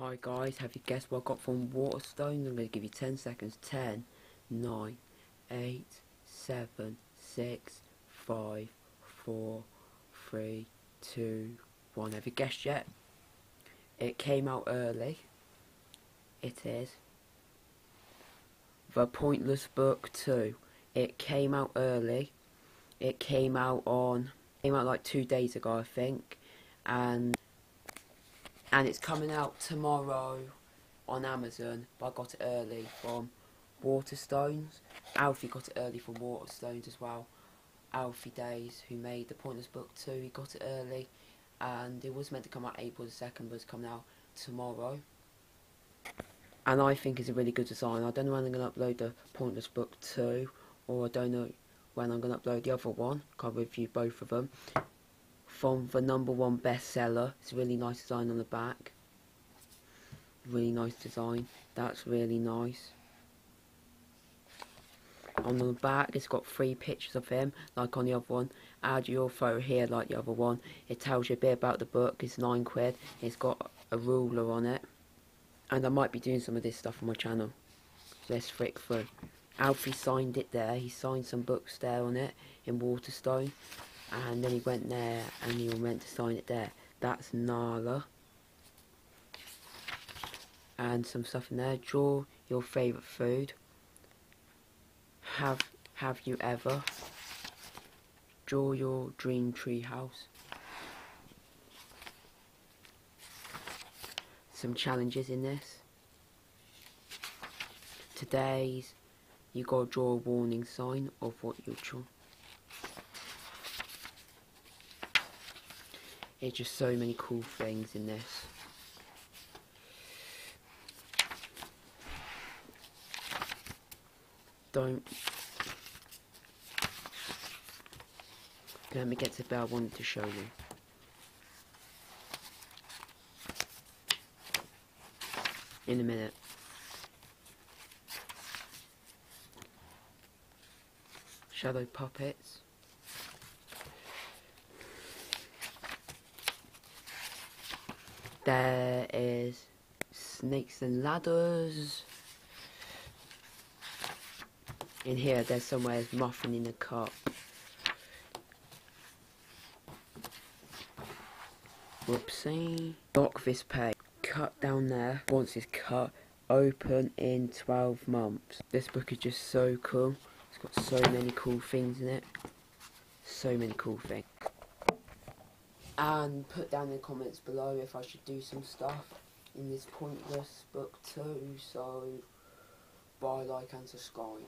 Hi guys, have you guessed what I got from Waterstones? I'm going to give you 10 seconds. 10, 9, 8, 7, 6, 5, 4, 3, 2, 1. Have you guessed yet? It came out early. It is. The Pointless Book 2. It came out early. It came out on, came out like two days ago I think. And and it's coming out tomorrow on Amazon. But I got it early from Waterstones. Alfie got it early from Waterstones as well. Alfie Deyes, who made the Pointless Book 2, he got it early, and it was meant to come out April the 2nd, but it's coming out tomorrow. And I think it's a really good design. I don't know when I'm going to upload the Pointless Book 2, or I don't know when I'm going to upload the other one. I'll review both of them from the number one bestseller. It's a really nice design on the back. Really nice design. That's really nice. On the back, it's got three pictures of him, like on the other one. Add your photo here, like the other one. It tells you a bit about the book. It's nine quid. It's got a ruler on it. And I might be doing some of this stuff on my channel. Let's flick through. Alfie signed it there. He signed some books there on it in Waterstone and then he went there and he was meant to sign it there. That's Nala. And some stuff in there. Draw your favourite food. Have have you ever? Draw your dream tree house. Some challenges in this. Today's you gotta draw a warning sign of what you're draw. It's just so many cool things in this. Don't. Let me get to the bit I wanted to show you. In a minute. Shadow puppets. There is snakes and ladders. In here, there's somewhere muffin in a cup. Whoopsie. Lock this page. Cut down there. Once it's cut, open in 12 months. This book is just so cool. It's got so many cool things in it. So many cool things and put down in the comments below if I should do some stuff in this pointless book too so bye like and subscribe